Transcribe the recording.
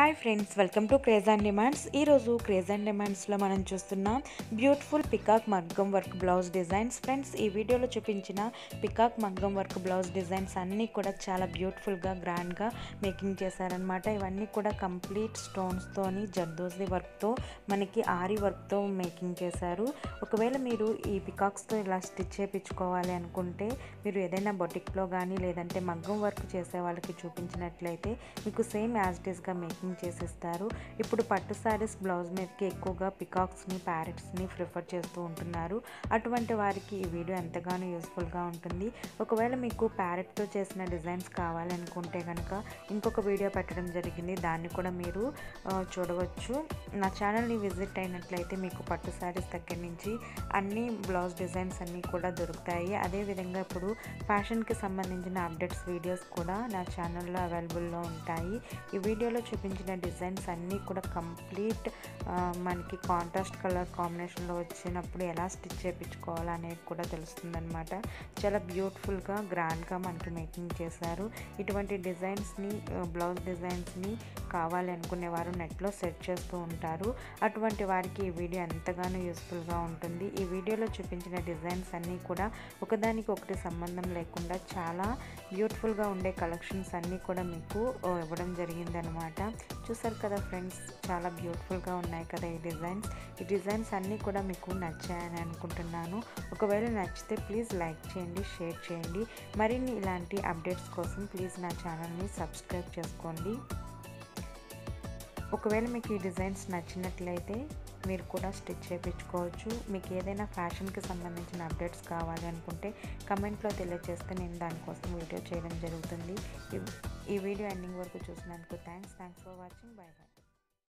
Hi friends welcome to craze and demands ఈరోజు craze and డిమాండ్స్లో మనం చూస్తున్నాం బ్యూటిఫుల్ పికాక్ మగ్గం వర్క్ బ్లౌజ్ డిజైన్స్. ఫ్రెండ్స్ ఈ వీడియోలో చూపించిన పికాక్ మగ్గం వర్క్ బ్లౌజ్ డిజైన్స్ అన్నీ కూడా చాలా బ్యూటిఫుల్గా గ్రాండ్గా మేకింగ్ చేశారనమాట ఇవన్నీ కూడా కంప్లీట్ స్టోన్స్తోని జర్దోజీ వర్క్తో మనకి ఆరి వర్క్తో మేకింగ్ చేశారు. ఒకవేళ మీరు ఈ పికాక్స్తో ఇలా స్టిచ్ చేయించుకోవాలి అనుకుంటే మీరు ఏదైనా బొటిక్లో కానీ లేదంటే మగ్గం వర్క్ చేసే వాళ్ళకి చూపించినట్లయితే మీకు సేమ్ యాజ్ డీస్గా మేకింగ్ చేసిస్తారు. ఇప్పుడు పట్టు శారీస్ బ్లౌజ్ మీదకి ఎక్కువగా పికాక్స్ని ప్యారెట్స్ని ప్రిఫర్ చేస్తూ ఉంటున్నారు. అటువంటి వారికి ఈ వీడియో ఎంతగానో యూస్ఫుల్గా ఉంటుంది. ఒకవేళ మీకు ప్యారెట్తో చేసిన డిజైన్స్ కావాలనుకుంటే కనుక ఇంకొక వీడియో పెట్టడం జరిగింది. దాన్ని కూడా మీరు చూడవచ్చు. నా ఛానల్ని విజిట్ అయినట్లయితే మీకు పట్టు శారీస్ దగ్గర నుంచి అన్ని బ్లౌజ్ డిజైన్స్ అన్నీ కూడా దొరుకుతాయి. అదేవిధంగా ఇప్పుడు ఫ్యాషన్కి సంబంధించిన అప్డేట్స్ వీడియోస్ కూడా నా ఛానల్లో అవైలబుల్లో ఉంటాయి. ఈ వీడియోలో చూపించిన డిజైన్స్ అన్నీ కూడా కంప్లీట్ మనకి కాంట్రాస్ట్ కలర్ కాంబినేషన్లో వచ్చినప్పుడు ఎలా స్టిచ్ చేయించుకోవాలి అనేది కూడా తెలుస్తుందనమాట చాలా బ్యూటిఫుల్గా గ్రాండ్గా మనకి మేకింగ్ చేశారు. ఇటువంటి డిజైన్స్ని బ్లౌజ్ డిజైన్స్ని కావాలి అనుకునే వారు నెట్లో సెర్చ్ చేస్తూ ఉంటారు. అటువంటి వారికి ఈ వీడియో ఎంతగానో యూస్ఫుల్గా ఉంటుంది. ఈ వీడియోలో చూపించిన డిజైన్స్ అన్నీ కూడా ఒకదానికి ఒకటి సంబంధం లేకుండా చాలా బ్యూటిఫుల్గా ఉండే కలెక్షన్స్ అన్నీ కూడా మీకు ఇవ్వడం జరిగిందనమాట చూసారు కదా ఫ్రెండ్స్ చాలా బ్యూటిఫుల్గా ఉన్నాయి కదా ఈ డిజైన్స్. ఈ డిజైన్స్ అన్నీ కూడా మీకు నచ్చాయని అనుకుంటున్నాను. ఒకవేళ నచ్చితే ప్లీజ్ లైక్ చేయండి షేర్ చేయండి. మరిన్ని ఇలాంటి అప్డేట్స్ కోసం ప్లీజ్ నా ఛానల్ని సబ్స్క్రైబ్ చేసుకోండి. ఒకవేళ మీకు ఈ డిజైన్స్ నచ్చినట్లయితే మీరు కూడా స్టిచ్ చేయించుకోవచ్చు. మీకు ఏదైనా ఫ్యాషన్కి సంబంధించిన అప్డేట్స్ కావాలి అనుకుంటే కమెంట్లో తెలియజేస్తే నేను దానికోసం వీడియో చేయడం జరుగుతుంది. ఈ- ఈ వీడియో ఎండింగ్ వరకు చూసినందుకు thanks. Thanks for watching. Bye bye.